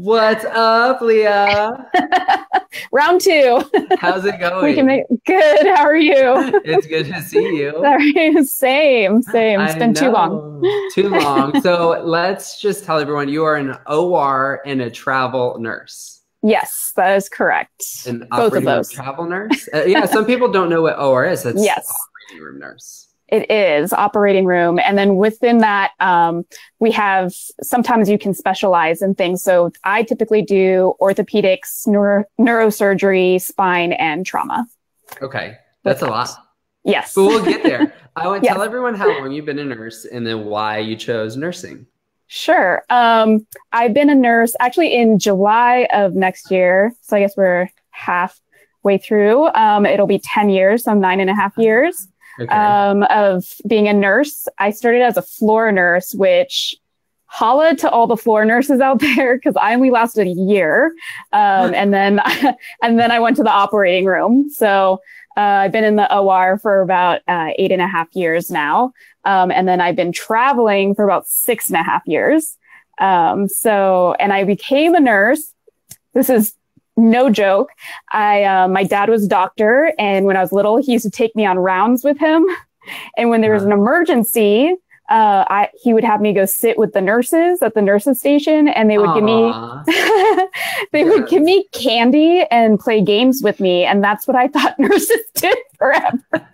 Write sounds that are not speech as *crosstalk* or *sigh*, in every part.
What's up, Leah? *laughs* Round two. How's it going? *laughs* We can make good. How are you? *laughs* it's good to see you. same, same. It's I been too long. Too long. So let's just tell everyone you are an OR and a travel nurse. Yes, that is correct. An Both of those. travel nurse. Uh, yeah, some people don't know what OR is. That's Yes. operating room nurse. It is operating room. And then within that, um, we have sometimes you can specialize in things. So I typically do orthopedics, neuro- neurosurgery, spine, and trauma. Okay, that's a lot. Yes. But we'll get there. *laughs* I want to Yes. tell everyone how long you've been a nurse and then why you chose nursing. Sure. Um, I've been a nurse actually in July of next year. So I guess we're halfway through. Um, it'll be 10 years, so nine and a half years Okay. um, of being a nurse. I started as a floor nurse, which holla to all the floor nurses out *laughs* there because I only lasted a year. Um, and then, *laughs* and then I went to the operating room. So, uh, I've been in the OR for about uh, eight and a half years now. Um, and then I've been traveling for about six and a half years. Um, so, and I became a nurse. This is no joke. I, uh, my dad was a doctor. And when I was little, he used to take me on rounds with him. *laughs* And when there was an emergency, uh, I, he would have me go sit with the nurses at the nurses station and they would give me *laughs* they would give me candy and play games with me. And that's what I thought *laughs* nurses did forever.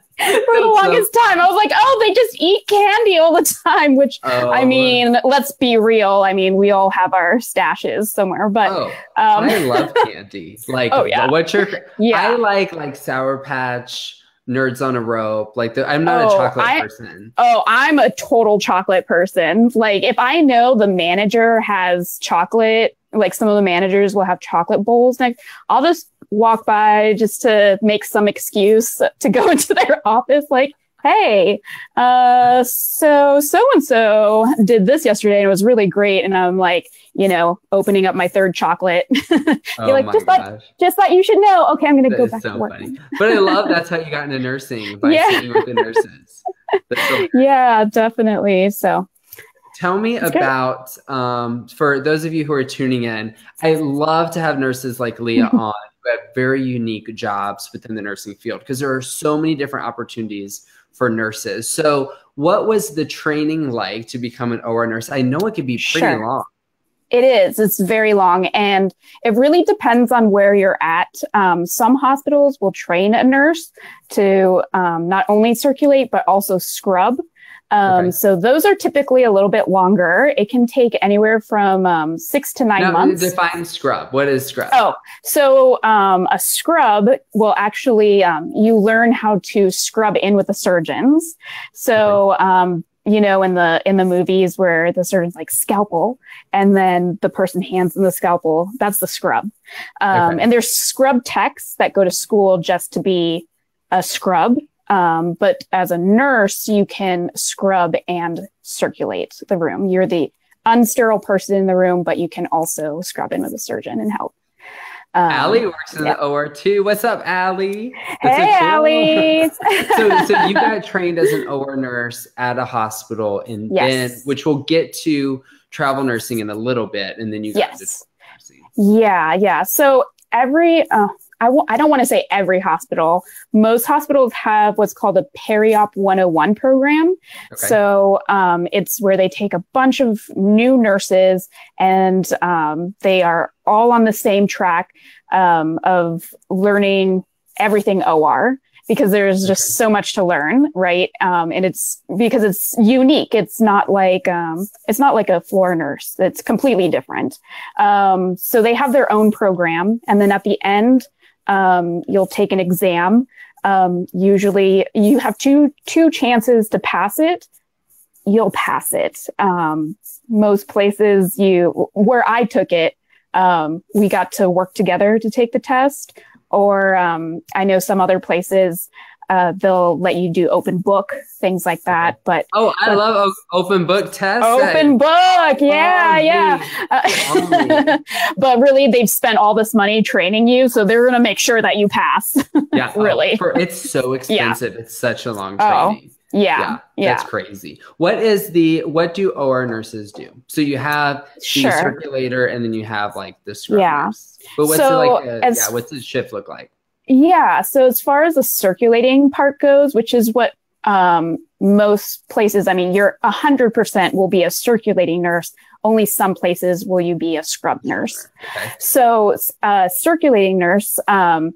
For the longest time, I was like, oh, they just eat candy all the time, which I Oh. mean, let's be real. I mean, we all have our stashes somewhere, but Oh, um, I love candy. *laughs* Like, Oh, yeah. what's your? yeah. I like like Sour Patch, Nerds on a Rope. Like, the, I'm not Oh, a chocolate I- person. Oh, I'm a total chocolate person. Like if I know the manager has chocolate, like some of the managers will have chocolate bowls next, I'll just walk by just to make some excuse to go *laughs* into their office like, "Hey, uh so so and so did this yesterday and it was really great." And I'm like, you know, opening up my third chocolate. *laughs* Oh like, just like- gosh, just thought you should know. Okay, I'm going to that go back so to work. funny. But I love that's how you got into nursing by *laughs* Yeah. sitting with the nurses. So Yeah, definitely. So, Tell me great. about um, for those of you who are tuning in. I love to have nurses like Leah on who have very unique jobs within the nursing field because there are so many different opportunities for nurses. So, what was the training like to become an OR nurse? I know it could be pretty Sure. long. It is. It's very long. And it really depends on where you're at. Um, some hospitals will train a nurse to um, not only circulate, but also scrub. Um, Okay. So those are typically a little bit longer. It can take anywhere from um, six to nine Now, months. define scrub. What is scrub? Oh, so um, a scrub will actually um, you learn how to scrub in with the surgeons. So um, you know in the in the movies where the surgeon's like scalpel, and then the person hands them the scalpel. That's the scrub. Um, Okay. And there's scrub techs that go to school just to be a scrub. Um, but as a nurse, you can scrub and circulate the room. You're the unsterile person in the room, but you can also scrub in with a surgeon and help. Um, Allie works in yeah. the OR too. What's up, Allie? That's Hey, so. Allie. *laughs* so, so you *laughs* got trained as an OR nurse at a hospital, and Yes. then which we'll get to travel nursing in a little bit, and then you got Yes. Yeah, yeah. So every, uh, I w- I don't want to say every hospital. Most hospitals have what's called a Periop 101 program. Okay. So um, it's where they take a bunch of new nurses and um, they are all on the same track um, of learning everything OR because there's just so much to learn, right? Um, and it's because it's unique. It's not like um, it's not like a floor nurse. It's completely different. Um, so they have their own program, and then at the end, um, you'll take an exam. Um, usually, you have two two chances to pass it. You'll pass it. Um, most places, you where I took it, um, we got to work together to take the test. Or um, I know some other places uh, they'll let you do open book things like that. But oh, I but- love open book tests. open book, yeah, Oh, yeah. Oh, Uh, *laughs* but really, they've spent all this money training you, so they're going to make sure that you pass. *laughs* yeah, oh, really. for, it's so *laughs* expensive. It's such a long Oh. training. Yeah, yeah, that's crazy. What is the what do OR nurses do? So you have the Sure. circulator, and then you have like the scrub Yeah. nurse. But what's So, the, like? Uh, as- yeah, what's the shift look like? Yeah. So as far as the circulating part goes, which is what um, most places, I mean, you're 100% will be a circulating nurse. Only some places will you be a scrub nurse. Okay. So, uh, circulating nurse, um,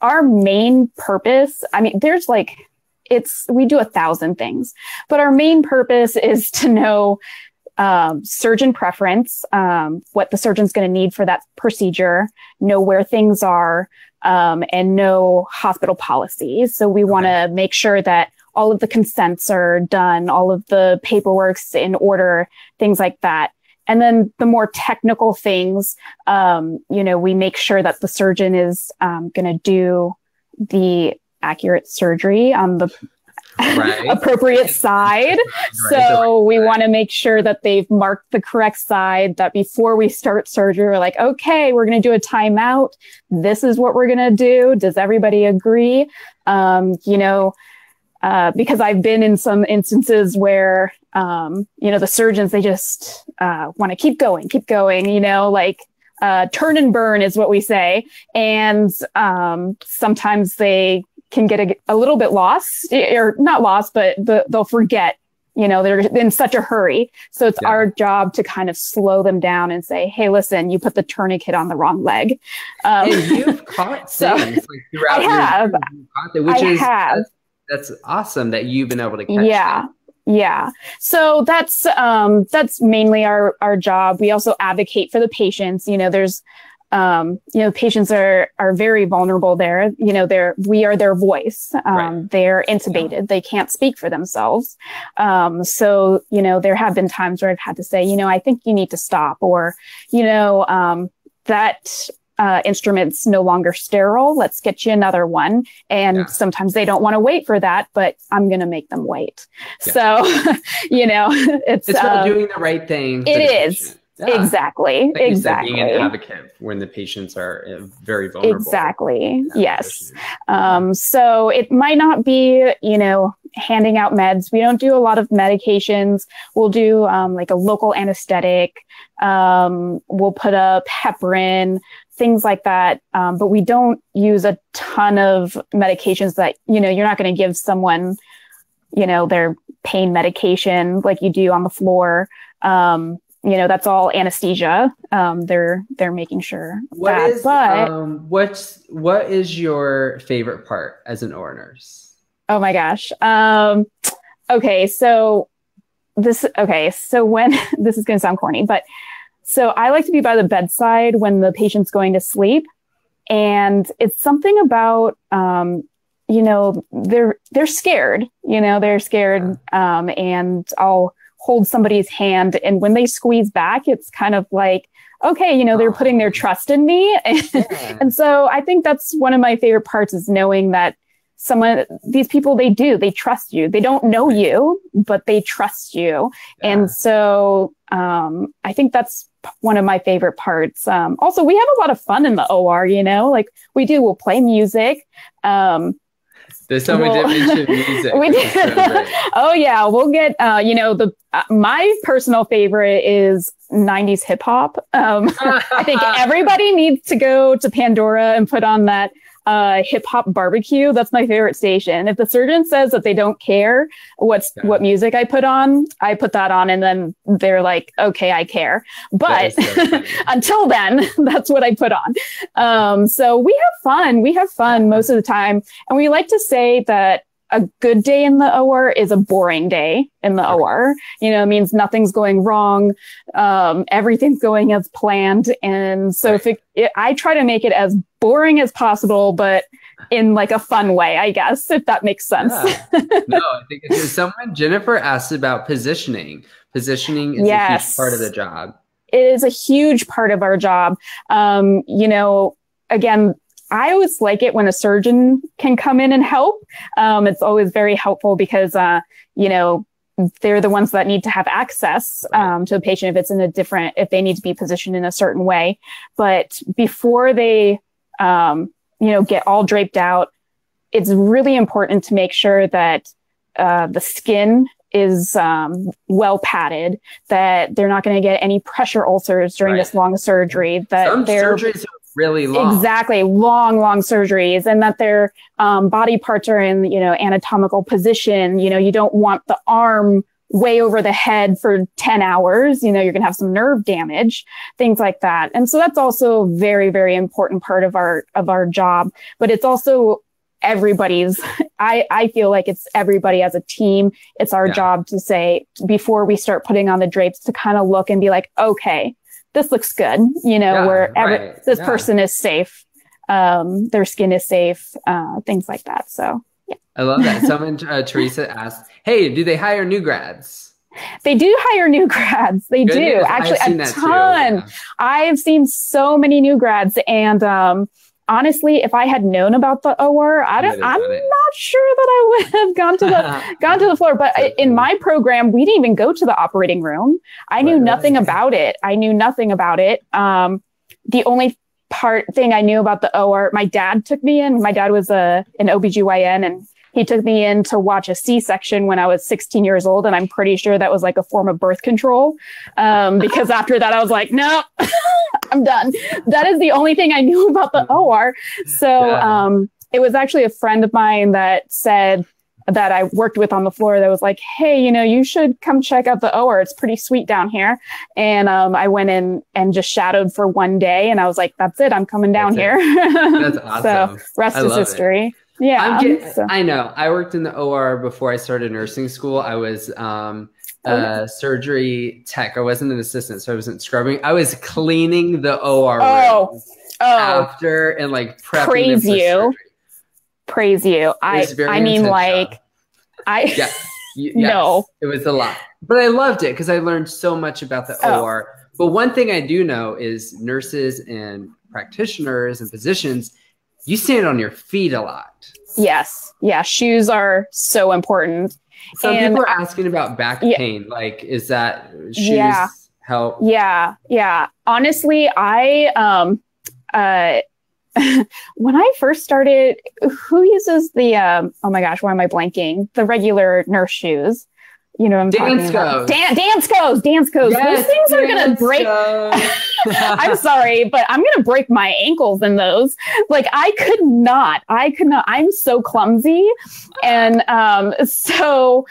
our main purpose, I mean, there's like, it's, we do a thousand things, but our main purpose is to know um, surgeon preference, um, what the surgeon's going to need for that procedure, know where things are, um, and know hospital policies. So we want to make sure that all of the consents are done, all of the paperwork's in order, things like that. And then the more technical things, um, you know, we make sure that the surgeon is um, going to do the accurate surgery on the Right. appropriate side. So we want to make sure that they've marked the correct side, that before we start surgery, we're like, okay, we're going to do a timeout. This is what we're going to do. Does everybody agree? Um, you know, uh, because I've been in some instances where, um, you know, the surgeons, they just uh, want to keep going, keep going, you know, like uh, turn and burn is what we say. And um, sometimes they can get a, a little bit lost, or not lost, but the, they'll forget. You know, they're in such a hurry. So it's Yeah. our job to kind of slow them down and say, hey, listen, you put the tourniquet on the wrong leg. Um, and you've *laughs* caught So- things like throughout I have. career, you've caught that, which I is have. That's, that's awesome that you've been able to catch. yeah them. yeah so that's um that's mainly our our job we also advocate for the patients you know there's um you know patients are are very vulnerable there you know they're we are their voice um Right. they're intubated they can't speak for themselves um so you know there have been times where i've had to say you know i think you need to stop or you know um that uh, instrument's no longer sterile. Let's get you another one. And Yeah. sometimes they don't want to wait for that, but I'm going to make them wait. Yeah. So, *laughs* you know, *laughs* it's, It's um, doing the right thing. it is. patient. Yeah. exactly, Like you said, exactly. being an advocate when the patients are uh, very vulnerable. Exactly. Yes. Um, so it might not be, you know, handing out meds. We don't do a lot of medications. We'll do um, like a local anesthetic. Um, we'll put up heparin, things like that. Um, but we don't use a ton of medications that, you know, you're not going to give someone, you know, their pain medication like you do on the floor. Um, you know, that's all anesthesia. Um, they're they're making sure What that, is but um, what's what is your favorite part as an OR nurse? Oh my gosh. Um, okay, so this okay, so when *laughs* this is gonna sound corny, but so I like to be by the bedside when the patient's going to sleep. And it's something about um, you know, they're they're scared, you know, they're scared. Um, and I'll hold somebody's hand and when they squeeze back, it's kind of like, okay, you know, they're putting their trust in me. *laughs* Yeah. And so I think that's one of my favorite parts is knowing that someone, these people, they do, they trust you. They don't know you, but they trust you. And so um, I think that's one of my favorite parts. Um, also, we have a lot of fun in the OR, you know, like we do, we'll play music. Um, There's so much well, mention *laughs* music. we so *laughs* oh yeah, we'll get, uh, you know, the, uh, my personal favorite is 90s hip hop. Um, *laughs* I think everybody needs to go to Pandora and put on that uh, hip hop barbecue. That's my favorite station. If the surgeon says that they don't care what's Yeah. what music I put on, I put that on, and then they're like, "Okay, I care." But is so funny. *laughs* until then, *laughs* that's what I put on. Um, so we have fun. We have fun most of the time, and we like to say that a good day in the OR is a boring day in the Okay. OR. You know, it means nothing's going wrong, um, everything's going as planned, and so if it, it, I try to make it as boring as possible, but in like a fun way, I guess, if that makes sense. Yeah. *laughs* no, I think it's someone Jennifer asked about positioning. Positioning is a huge part of the job. it is a huge part of our job. Um, you know, again, I always like it when a surgeon can come in and help. Um, it's always very helpful because, uh, you know, they're the ones that need to have access um, to a patient if it's in a different, if they need to be positioned in a certain way. But before they, um, you know, get all draped out, it's really important to make sure that uh, the skin is um, well padded, that they're not going to get any pressure ulcers during Right. this long surgery, that Some surgeries really long. exactly long, long surgeries, and that their um, body parts are in you know anatomical position. You know, you don't want the arm way over the head for 10 hours you know you're going to have some nerve damage things like that and so that's also a very very important part of our of our job but it's also everybody's *laughs* i i feel like it's everybody as a team it's our Yeah. job to say before we start putting on the drapes to kind of look and be like okay this looks good you know Yeah, where every, right. this Yeah. person is safe um their skin is safe uh things like that so yeah. I love that. Someone, uh, Teresa asked, "Hey, do they hire new grads?" they do hire new grads they Good do actually a ton yeah. I've seen so many new grads, and um, honestly, if I had known about the OR, I don't, I'm it. not sure that I would have gone to the *laughs* gone to the floor. But So in my program, we didn't even go to the operating room. I knew Right, nothing right. about it. I knew nothing about it. Um, the only part thing I knew about the OR, my dad took me in. My dad was a an OBGYN and he took me in to watch a C-section when I was 16 years old. And I'm pretty sure that was like a form of birth control. Um, *laughs* because after that, I was like, no, *laughs* I'm done. That is the only thing I knew about the OR. So um, it was actually a friend of mine that said, that I worked with on the floor that was like, hey, you know, you should come check out the OR. It's pretty sweet down here. And um, I went in and just shadowed for one day, and I was like, that's it. I'm coming down That's here. *laughs* That's awesome. so rest I is history. it. Yeah. So- I know. I worked in the OR before I started nursing school. I was um, Oh, a surgery tech. I wasn't an assistant, so I wasn't scrubbing. I was cleaning the OR Oh, oh, after and like prepping Praise you. surgery. praise you. I I mean, like. I yeah, *laughs* yes, No. it was a lot, but I loved it because I learned so much about the Oh. OR. But one thing I do know is nurses and practitioners and physicians, you stand on your feet a lot. yes, yeah. Shoes are so important. Some And people are asking about back Yeah. pain. Like, is that shoes Yeah. help? Yeah, yeah. Honestly, I um uh *laughs* when I first started, who uses the um oh my gosh, why am I blanking? The regular nurse shoes. You know I'm talking about. Danskos. Dan- Danskos, Danskos. Those things are gonna break *laughs* I'm sorry, but I'm gonna break my ankles in those. Like I could not. I could not. I'm so clumsy, and um, so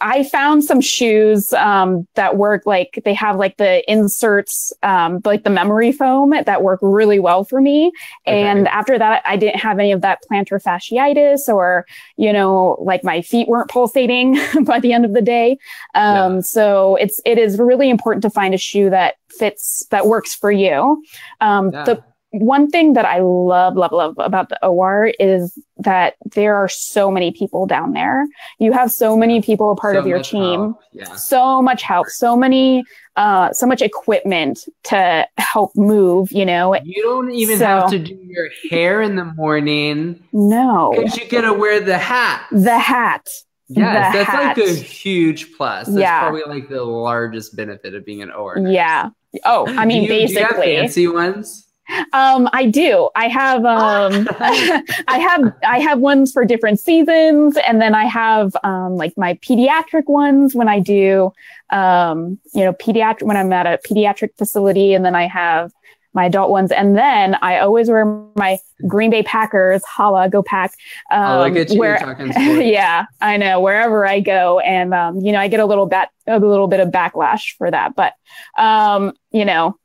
I found some shoes um, that work like they have like the inserts, um, like the memory foam that work really well for me. And after that, I didn't have any of that plantar fasciitis or you know like my feet weren't pulsating *laughs* by the end of the day. Um, Yeah. So it's it is really important to find a shoe that fits that works for you. Um, Yeah. The one thing that I love, love, love about the OR is that there are so many people down there. You have so many people a part So of your team. Yeah. So much help, so many, uh, so much equipment to help move. You know, You don't even So- have to do your hair in the morning no, because you get to wear the hat. the hat. Yes, the that's like a huge plus. That's Yeah. probably like the largest benefit of being an OR. nurse. Yeah. Oh, I mean, do you, Do you have basically. fancy ones? Um, I do. I have um *laughs* *laughs* I have I have ones for different seasons and then I have um like my pediatric ones when I do um you know pediatric when I'm at a pediatric facility and then I have my adult ones and then I always wear my Green Bay Packers holla go pack um oh, at you where *laughs* yeah, I know wherever I go, and um, you know, I get a little bat, a little bit of backlash for that. But um, you know,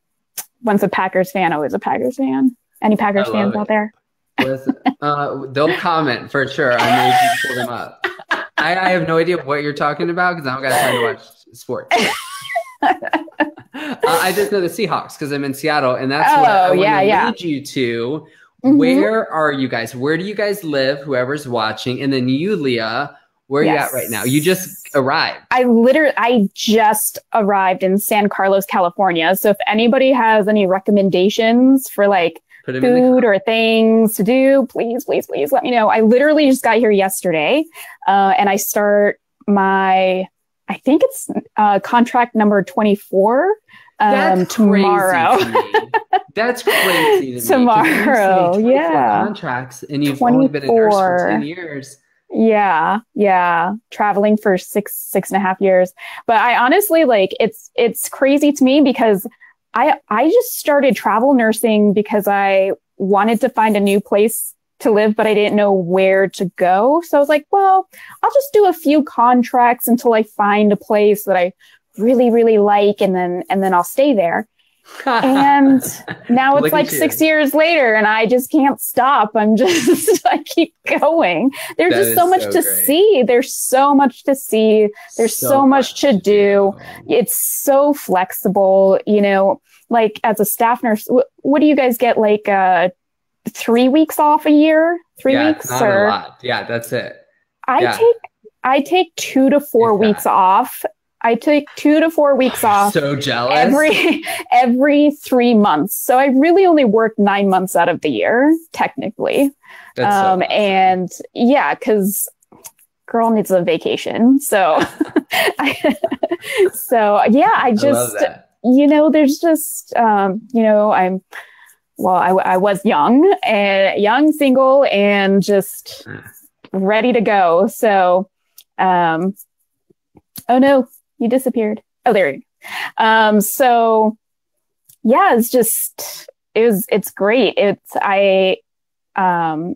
once a Packers fan, always a Packers fan. Any Packers fans it. out there? Listen, uh, they'll comment for sure. I know you pull them up. I, I have no idea what you're talking about because I don't got time to watch sports. *laughs* uh, I just know the Seahawks because I'm in Seattle, and that's what I Oh, want yeah, to yeah. lead you to. Mhm. Where are you guys? Where do you guys live? Whoever's watching, and then you, Leah, where are you at right now? You just arrived. I literally, I just arrived in San Carlos, California. So if anybody has any recommendations for like Put them in the food or things to do, please, please, please let me know. I literally just got here yesterday, uh, and I start my, I think it's uh, contract number twenty four um, That's tomorrow. *laughs* Crazy to me. That's crazy to me. Tomorrow, 24 yeah. Contracts, and you've only been a nurse for ten years. Yeah, yeah. Traveling for six, six and a half years. But I honestly like it's it's crazy to me because I I just started travel nursing because I wanted to find a new place to live, but I didn't know where to go. So I was like, well, I'll just do a few contracts until I find a place that I really, really like and then and then I'll stay there and *laughs* now it's like six years later and i just can't stop. I'm *laughs* just i keep going. There's that just so much so to great. see. There's so much to see. There's so, so much, much, to do. it's so flexible you know like as a staff nurse wh- what do you guys get like uh three weeks off a year? Three yeah, weeks or yeah that's it. I yeah. take i take two to four weeks off I take two to four weeks *laughs* off. So jealous. Every *laughs* every three months. So I really only work nine months out of the year, technically. That's um, so awesome. and yeah, because girl needs a vacation. So *laughs* so yeah, I just I you know, there's just um, you know, I'm well, I, I was young and young, single, and just ready to go. So um oh no you disappeared. Oh, there you go. Um, so yeah, it's just it was it's great. It's I um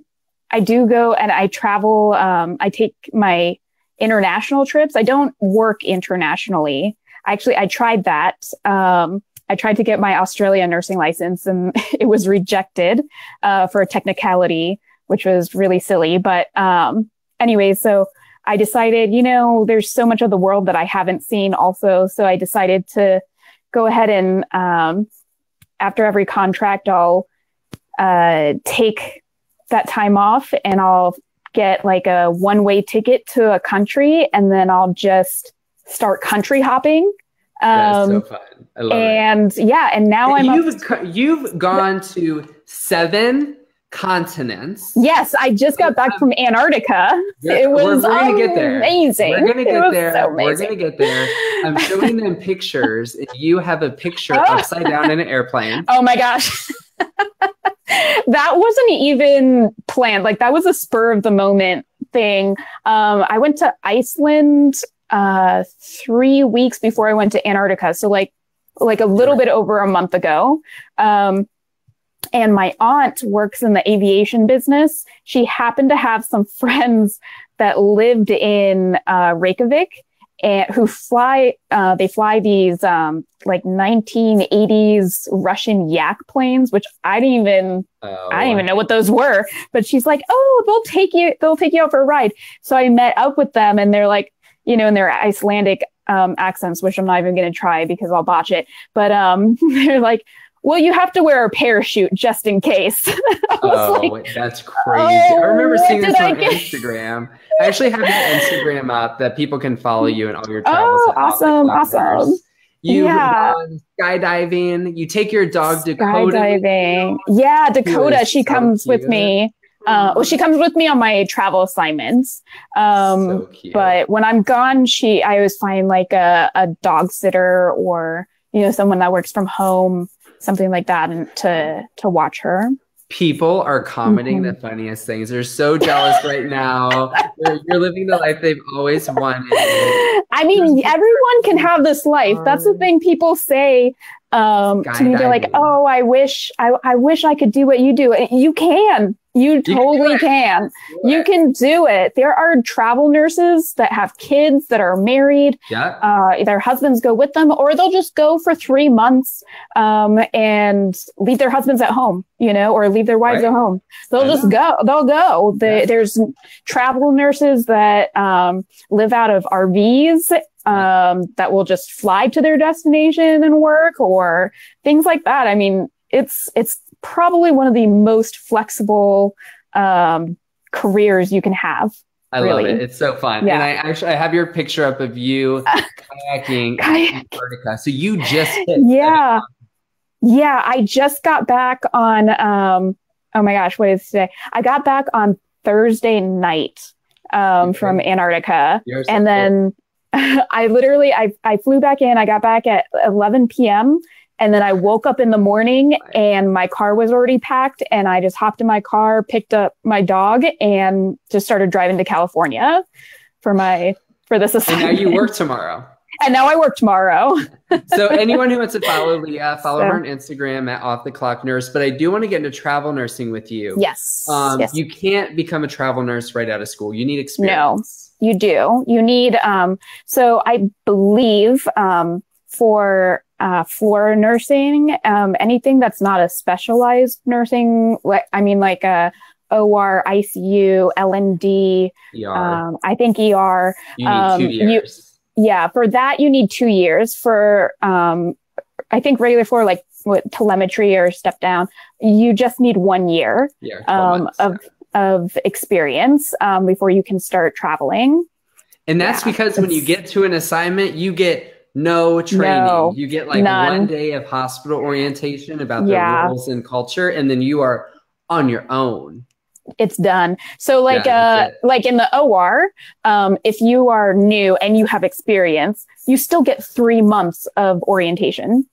I do go and I travel um I take my international trips. I don't work internationally. Actually, I tried that. Um I tried to get my Australia nursing license and *laughs* it was rejected uh, for a technicality, which was really silly. But um, anyway, so I decided, you know, there's so much of the world that I haven't seen also. So I decided to go ahead and, um, after every contract, I'll uh, take that time off and I'll get like a one way ticket to a country and then I'll just start country hopping. Um, so fun. I love and it. yeah, and now I'm you've you've gone to seven continents. Yes, I just got back from Antarctica. it was we're, we're gonna get there. amazing. We're gonna get there. So we're gonna get there. I'm *laughs* showing them pictures. You have a picture oh. upside down in an airplane. *laughs* Oh my gosh. *laughs* that wasn't even planned. Like that was a spur of the moment thing. Um, I went to Iceland uh, three weeks before I went to Antarctica. So like like a little bit over a month ago. Um, and my aunt works in the aviation business. She happened to have some *laughs* friends that lived in uh, Reykjavik and who fly, uh, they fly these um, like 1980s Russian yak planes, which I didn't even, oh. I didn't even know what those were. But she's like, oh, they'll take you, they'll take you out for a ride. So I met up with them, and they're like, you know, in their Icelandic um, accents, which I'm not even going to try because I'll botch it. But um, *laughs* they're like, well, you have to wear a parachute just in case. *laughs* oh, like, that's crazy. Oh, I remember seeing this on Instagram. I actually have your Instagram up that people can follow you and all your *laughs* travels. Oh, awesome, awesome. You yeah. skydiving. You take your dog Dakota. Skydiving. Yeah, Dakota. She so comes cute. with me. Uh, well, she comes with me on my travel assignments. Um, so but when I'm gone, she I always find like a, a dog sitter or you know someone that works from home something like that and to to watch her. People are commenting mm-hmm. the funniest things. They're so jealous right now. You're, you're, living the life they've always wanted. *laughs* I mean everyone can have this life. That's the thing people say um, to me they're like oh i wish I, I wish i could do what you do you can you totally you can. can. You can do it. There are travel nurses that have kids that are married. Yeah. Uh, their husbands go with them, or they'll just go for three months um, and leave their husbands at home, you know, or leave their wives right. at home. They'll I just know. go. They'll go. The, yeah. There's travel nurses that um, live out of RVs um, that will just fly to their destination and work, or things like that. I mean, it's it's probably one of the most flexible um, careers you can have. I really. love it. It's so fun. Yeah. And I actually I have your picture up of you *laughs* kayaking Kayak. Antarctica. So you just Yeah. Yeah, I just got back on um oh my gosh, what is today? I got back on Thursday night um okay. from Antarctica. So and then *laughs* I literally I I flew back in. I got back at 11 p.m And then I woke up in the morning and my car was already packed. And I just hopped in my car, picked up my dog, and just started driving to California for my for this assignment. And now you work tomorrow. *laughs* and now I work tomorrow. *laughs* so anyone who wants to follow Leah, follow so. her on Instagram at Off the Clock Nurse. But I do want to get into travel nursing with you. Yes. Um, yes. You can't become a travel nurse right out of school. You need experience. No, you do. You need. Um, so I believe um, for uh, floor nursing, um, anything that's not a specialized nursing, like I mean, like a OR, ICU, L&D. ER. Um, I think ER. You need two years. You, yeah, for that you need two years. For um, I think regular for like what, telemetry or step down, you just need one year yeah, um, months, of yeah. Of experience um, before you can start traveling. And that's yeah, because when you get to an assignment, you get no training. No, you get like none. one day of hospital orientation about the yeah. rules and culture, and then you are on your own it's done. So like yeah, uh like in the OR, um, if you are new and you have experience, you still get three months of orientation.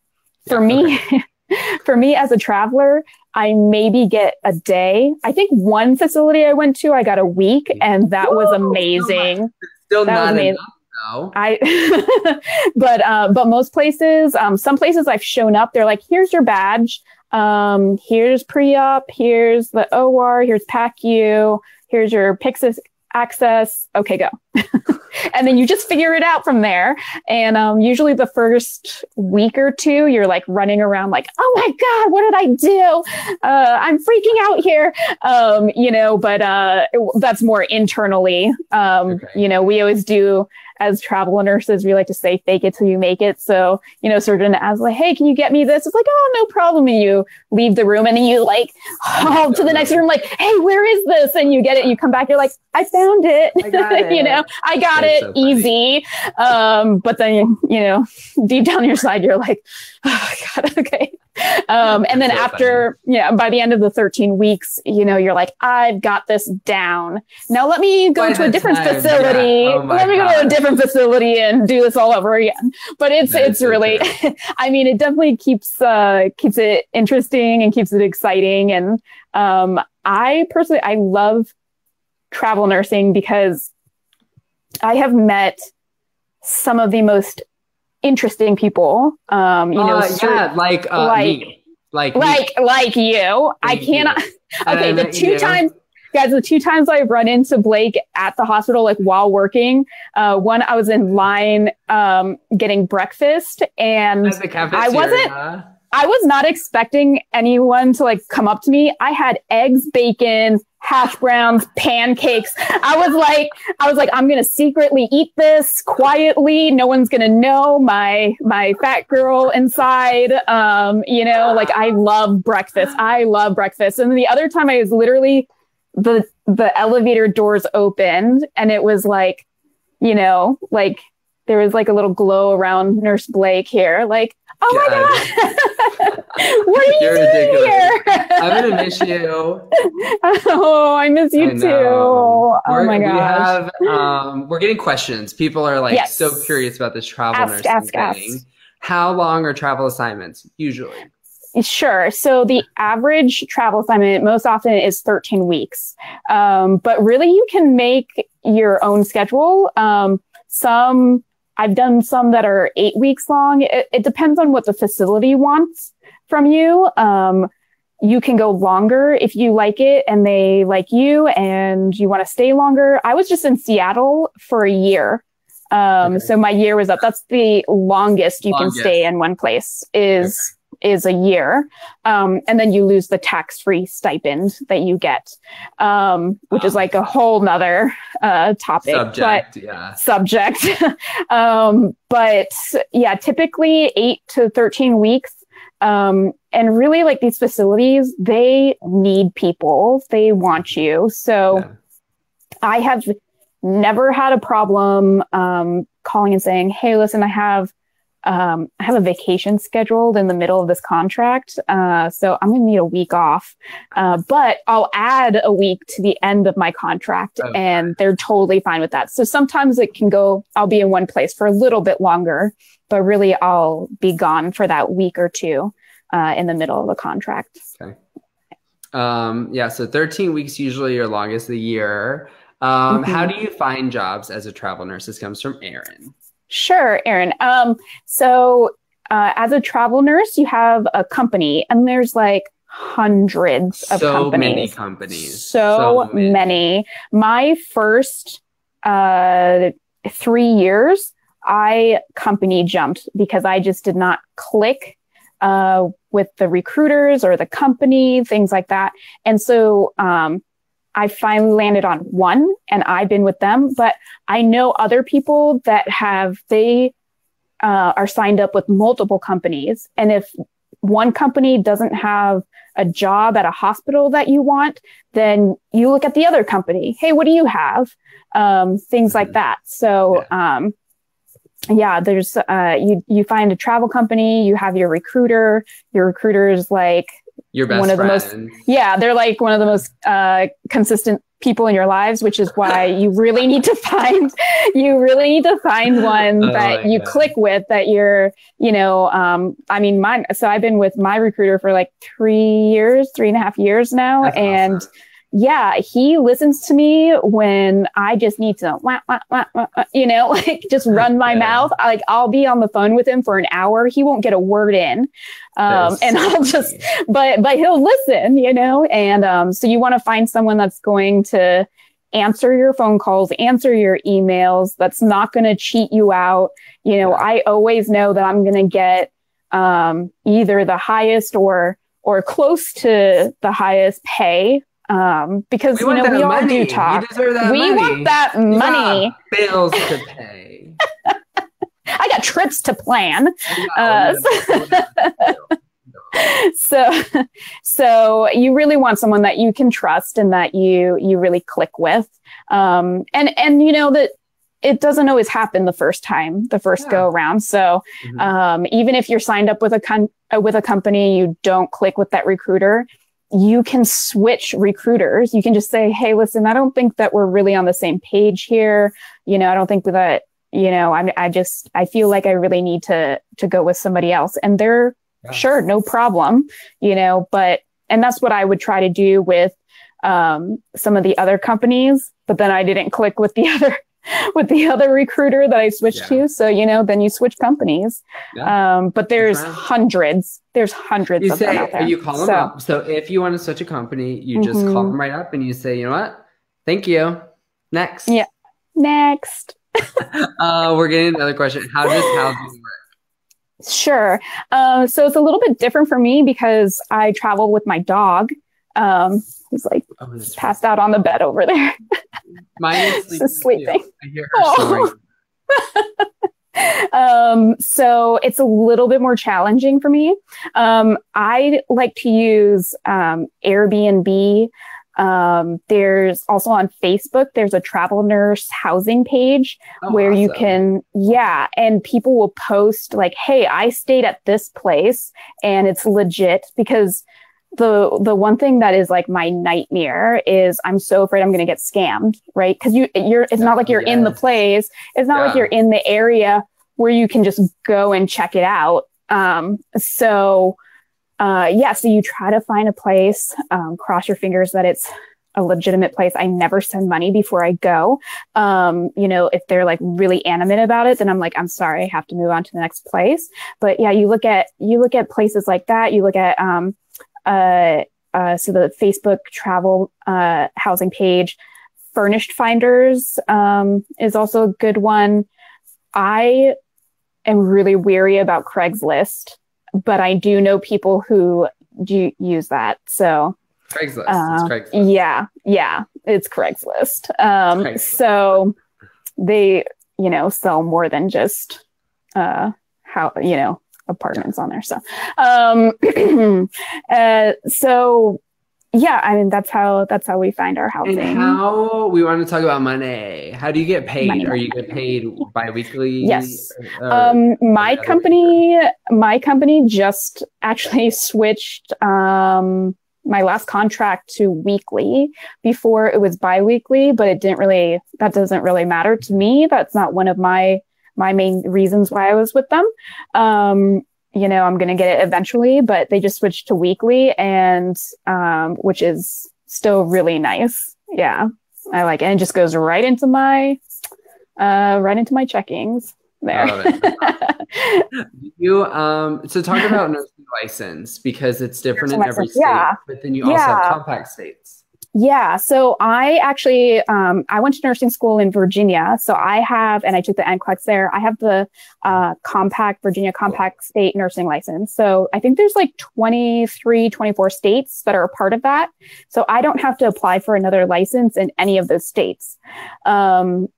For me, *laughs* for me as a traveler, I maybe get a day. I think one facility I went to, I got a week, and that Whoa, was amazing. Still, that not was amazing. Enough. No. I, *laughs* but uh, but most places, um, some places I've shown up, they're like, "Here's your badge um, here's pre-op, here's the OR, here's PACU, here's your Pyxis access. Okay, go. *laughs* and then you just figure it out from there. And um, usually the first week or two, you're like running around like, oh my God, what did I do? Uh, I'm freaking out here. Um, you know, but uh, that's more internally. Um, okay. You know, we always do as travel nurses, we like to say fake it till you make it. So, you know, surgeon asks like, Hey, can you get me this? It's like, Oh, no problem. And you leave the room and then you like haul to the next room, like, Hey, where is this? And you get it. You come back, you're like, I found it. I *laughs* it. you know, I got That's it so easy. Um, but then, you know, deep down your side, you're like, Oh God, *laughs* okay. Um, and then so after, funny. yeah, by the end of the 13 weeks, you know, you're like, I've got this down. Now let me go by to a different time, facility. Yeah. Oh let me God. go to a different facility and do this all over again. But it's, that it's really, *laughs* I mean, it definitely keeps, uh, keeps it interesting and keeps it exciting. And, um, I personally, I love travel nursing because I have met some of the most interesting people. Um, you know, uh, yeah, like uh, like me. like like me. like you. I cannot. okay, the two times. Guys, the two times I've run into Blake at the hospital, like while working, uh, one I was in line um, getting breakfast, and I wasn't. I was not expecting anyone to like come up to me. I had eggs, bacon, hash browns, pancakes. I was like, I was like, I'm gonna secretly eat this quietly. No one's gonna know my my fat girl inside. Um, you know, like I love breakfast. I love breakfast. And the other time I was literally the the elevator doors opened and it was like, you know, like there was like a little glow around Nurse Blake here. Like, Oh my god! *laughs* what are you You're doing ridiculous. here? I'm gonna miss you. *laughs* Oh, I miss you I too. Oh we're, my god! We have um, we're getting questions. People are like yes. so curious about this travel ask, nursing ask, thing. Ask. How long are travel assignments usually? Sure. So the average travel assignment most often is 13 weeks. Um, but really you can make your own schedule. Um, some I've done some that are eight weeks long. It, it depends on what the facility wants from you. Um, you can go longer if you like it and they like you and you want to stay longer. I was just in Seattle for a year. Um, okay. so my year was up. That's the longest you longest. can stay in one place is is a year. Um, and then you lose the tax free stipend that you get, um, which is like a whole nother uh, topic. Subject, but, yeah. Subject. *laughs* um, but yeah, typically eight to 13 weeks. Um, and really like these facilities, they need people, they want you. So yeah. I have never had a problem um, calling and saying, Hey, listen, I have um, I have a vacation scheduled in the middle of this contract. Uh, so I'm going to need a week off. Uh, but I'll add a week to the end of my contract Okay. and they're totally fine with that. So sometimes it can go, I'll be in one place for a little bit longer, but really I'll be gone for that week or two uh, in the middle of the contract. Um, yeah, so 13 weeks usually your longest of the year. Um, How Mhm. do you find jobs as a travel nurse? This comes from Aaron. Sure, Erin. Um, so uh, as a travel nurse, you have a company, and there's like hundreds of companies. so companies. many companies. So, many. My first uh, three years, I company jumped because I just did not click uh, with the recruiters or the company, things like that. And so um, I finally landed on one and I've been with them. But I know other people that have, they uh, are signed up with multiple companies. And if one company doesn't have a job at a hospital that you want, then you look at the other company. Hey, what do you have? Um, things like Mhm. that. So, um, yeah, there's uh, you you find a travel company, you have your recruiter. Your recruiter is like Your best one of the most- yeah, they're like one of the most uh, consistent people in your lives, which is why *laughs* you really need to find you really need to find one Oh that you God. click with that you're, you know, um, I mean, mine. So I've been with my recruiter for like three years, three and a half years now, That's and awesome. Yeah, he listens to me when I just need to, wah, wah, wah, you know, *laughs* like just run my Yeah. mouth. Like I'll be on the phone with him for an hour. He won't get a word in. Um, and *laughs* I'll just, but, but he'll listen, you know? And, um, so you want to find someone that's going to answer your phone calls, answer your emails, that's not going to cheat you out. You know, Yeah. I always know that I'm going to get, um, either the highest or, or close to the highest pay. Um, because, We you know, we all money. do talk. You deserve that we money. want that money. Bills to pay. *laughs* I got trips to plan. No, Uh, no, *laughs* no, so so you really want someone that you can trust and that you you really click with um and and you know that it doesn't always happen the first time the first Yeah. go around so Mhm. um even if you're signed up with a con- uh, with a company you don't click with that recruiter you can switch recruiters. You can just say hey listen i don't think that we're really on the same page here. You know i don't think that you know I'm, i just i feel like i really need to to go with somebody else. And they're Yeah. sure no problem you know but and that's what i would try to do with um, some of the other companies but then i didn't click with the *laughs* other *laughs* with the other recruiter that i switched Yeah. to so you know then you switch companies um, but there's hundreds there's hundreds You of say them out there you call them so, up. So if you want to switch a company, you just call Mhm. them right up and you say, you know what? Thank you. Next. Yeah. next *laughs* Uh, we're getting another question. How does housing work? Sure. Uh, so it's a little bit different for me because I travel with my dog. Um, he's like Oh, passed out on the bed over there. *laughs* Mine is sleeping. Just sleeping. too. I hear her Oh. *laughs* um, so it's a little bit more challenging for me. Um, I like to use um, Airbnb. Um, there's also on Facebook, there's a travel nurse housing page Oh, where you can, yeah, and people will post like, "Hey, I stayed at this place and it's legit." Because the the one thing that is like my nightmare is I'm so afraid I'm going to get scammed, right? Because you you're it's not like you're in the place, it's not like you're in the area where you can just go and check it out. Um, so uh, yeah, so you try to find a place, um, cross your fingers that it's a legitimate place. I never send money before I go. Um, you know, if they're like really animate about it, then I'm like, I'm sorry, I have to move on to the next place. But yeah, you look at you look at places like that. You look at um, uh, uh, so the Facebook travel uh, housing page, Furnished Finders um, is also a good one. I am really weary about Craigslist, but I do know people who do use that. So Craigslist. uh, it's Craigslist. yeah, yeah, it's Craigslist. Um, Craigslist. So they, you know, sell more than just uh, how you know apartments on there. So, um, *clears throat* uh, so yeah, I mean that's how that's how we find our housing. And how we want to talk about money. How do you get paid? Money. Are you get paid biweekly? Yes. Or- um, my company, my company just actually switched um, my last contract to weekly. Before it was biweekly, but it didn't really. That doesn't really matter to me. That's not one of my my main reasons why I was with them. Um, you know, I'm going to get it eventually, but they just switched to weekly and, um, which is still really nice. Yeah. I like it. And it just goes right into my, uh, right into my checkings there. *laughs* You um so talk about nursing license because it's different in every license, state, yeah. but then you also have compact states. Yeah. So I actually, um, I went to nursing school in Virginia. So I have, and I took the NCLEX there. I have the uh, compact, Virginia compact state nursing license. So I think there's like 23, 24 states that are a part of that. So I don't have to apply for another license in any of those states. Um,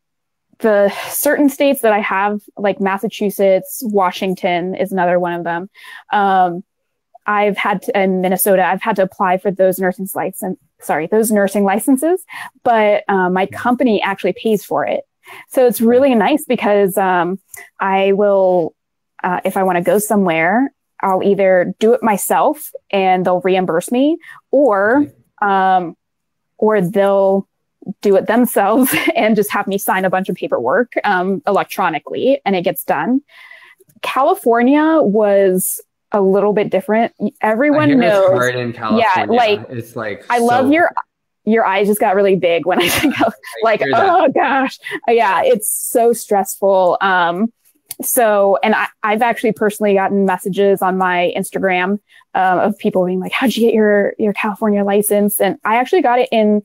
the certain states that I have, like Massachusetts, Washington is another one of them. Um, I've had to, in Minnesota, I've had to apply for those nursing license, sorry, those nursing licenses, but um, my company actually pays for it. So it's really nice because um, I will, uh, if I want to go somewhere, I'll either do it myself and they'll reimburse me, or um, or they'll do it themselves *laughs* and just have me sign a bunch of paperwork um, electronically, and it gets done. California was a little bit different. Everyone knows. it's hard in California. like, it's like I love your your eyes just got really big when I think of like oh gosh yeah it's so stressful um so and I, I've actually personally gotten messages on my Instagram um, of people being like how'd you get your your California license and I actually got it in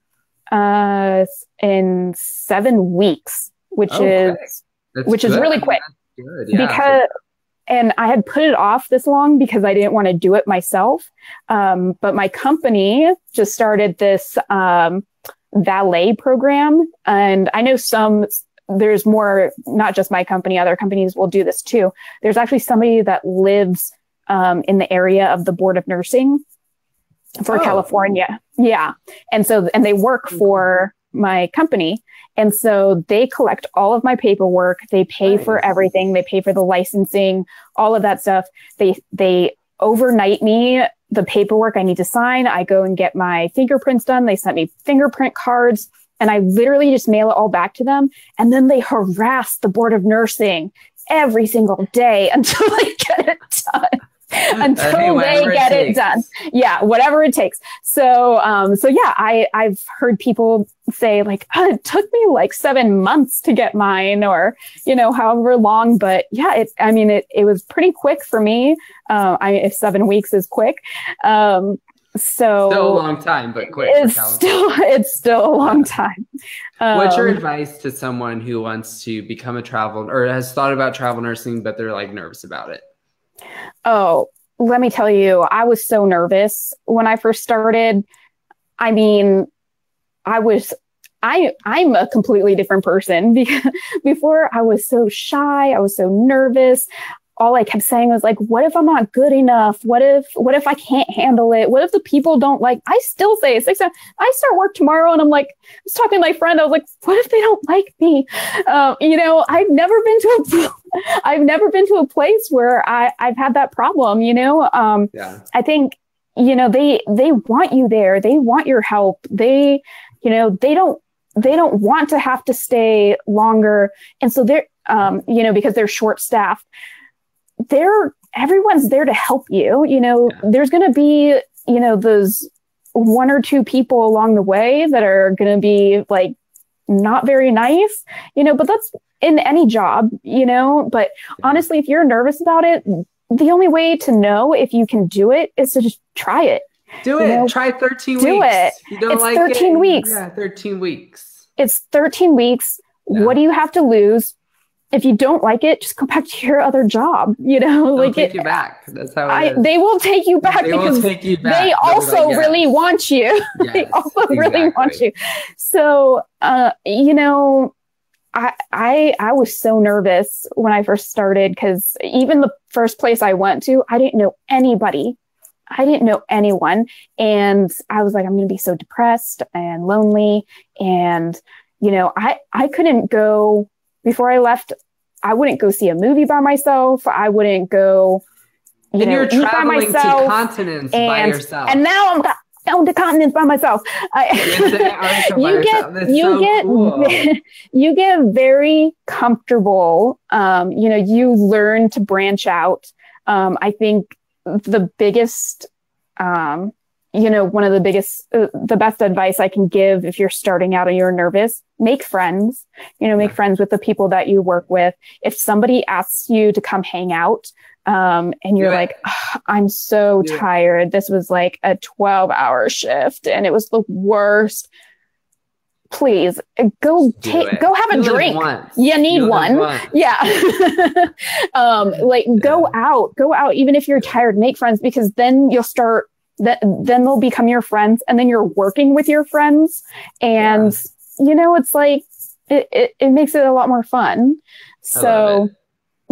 uh in seven weeks which Okay. is That's which is really quick. good, yeah. because and I had put it off this long because I didn't want to do it myself. Um, but my company just started this um, valet program, and I know some. There's more, not just my company. Other companies will do this too. There's actually somebody that lives um, in the area of the Board of Nursing for Oh. California. Yeah, and so and they work for my company. And so they collect all of my paperwork. They pay for everything. They pay for the licensing, all of that stuff. They they overnight me the paperwork I need to sign. I go and get my fingerprints done. They sent me fingerprint cards and I literally just mail it all back to them. And then they harass the board of nursing every single day *laughs* until I get it done. *laughs* until Hey, they whatever it get it done. yeah whatever it takes. So um so yeah i i've heard people say like oh, it took me like seven months to get mine or you know however long but yeah it i mean it, it was pretty quick for me. Uh, i if seven weeks is quick. Um so Still a long time, but quick. it's still *laughs* it's still a long time. What's your Um, advice to someone who wants to become a travel or has thought about travel nursing, but they're like nervous about it? Oh, let me tell you, I was so nervous when I first started. I mean, I was I I'm a completely different person because *laughs* before I was so shy, I was so nervous. All I kept saying was like, what if I'm not good enough? What if what if I can't handle it? What if the people don't like I still say it six times. I start work tomorrow and I'm like, I was talking to my friend, I was like, what if they don't like me? Um, you know, I've never been to a *laughs* I've never been to a place where I, I've had that problem, you know. Um, Yeah. I think, you know, they they want you there. They want your help. They, you know, they don't they don't want to have to stay longer. And so they're um, you know, because they're short staffed, they're everyone's there to help you. You know, Yeah. there's gonna be, you know, those one or two people along the way that are gonna be like not very nice, you know, but that's in any job, you know. But honestly, if you're nervous about it, the only way to know if you can do it is to just try it. Do You it. know, Try 13 do weeks. it. You don't It's like 13 it? weeks. Yeah, 13 weeks. It's 13 weeks. Yeah. What do you have to lose? If you don't like it, just go back to your other job. You know, They'll like take it, you back. That's how I, they will take you back They because take you back. they also like, really want you. *laughs* they yes, also really want you. So, uh, you know, I, I, I was so nervous when I first started because even the first place I went to, I didn't know anybody. I didn't know anyone. And I was like, I'm going to be so depressed and lonely. And, you know, I, I couldn't go before I left. I wouldn't go see a movie by myself. I wouldn't go, you and know, you're traveling to continents and, by yourself. And now I'm down to continents by myself. *laughs* I, *laughs* you get you so get cool. *laughs* you get very comfortable. Um, you know, you learn to branch out. Um, I think the biggest, um, you know, one of the biggest, uh, the best advice I can give if you're starting out and you're nervous, make friends. You know, make friends with the people that you work with. If somebody asks you to come hang out, um, and you're like, oh, I'm so tired. This was like a 12 hour shift and it was the worst. Please uh, go take, go have you a drink. You need you one. *laughs* Yeah. *laughs* um, like go out, go out, even if you're tired, make friends because then you'll start that then they'll become your friends and then you're working with your friends. And yeah. you know, it's like, it, it, it makes it a lot more fun. So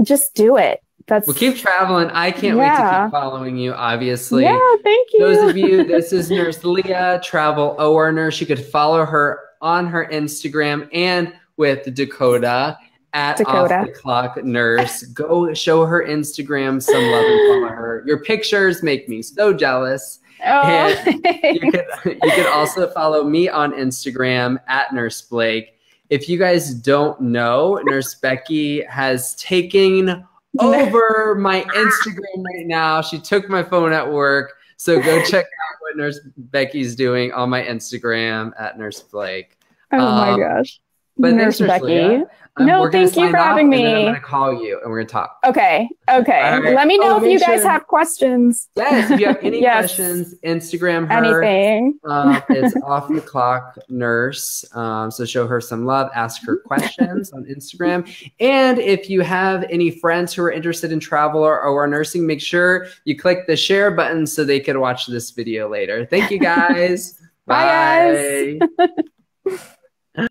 just do it. That's well keep traveling. I can't yeah. wait to keep following you obviously. Yeah thank you. Those of you this is nurse leah travel or nurse. You could follow her on her instagram and with dakota at dakota. off the clock nurse go show her instagram some love and follow her your pictures make me so jealous oh. and *laughs* you could, you could also follow me on instagram at nurse blake if you guys don't know, Nurse Becky has taken *laughs* over my Instagram right now. She took my phone at work. So go *laughs* check out what Nurse Becky's doing on my Instagram at Nurse Blake. Oh um, my gosh. But Nurse Becky. Leah. Um, no, thank you for having me. I'm going to call you and we're going to talk. Okay. Okay. Right. Let me know oh, if you guys sure. have questions. Yes. If you have *laughs* any yes. questions, Instagram her. Anything. Um, *laughs* it's off the clock nurse. Um, so show her some love, ask her questions on Instagram. And if you have any friends who are interested in travel or, or nursing, make sure you click the share button so they can watch this video later. Thank you guys. Bye. *laughs* Bye guys.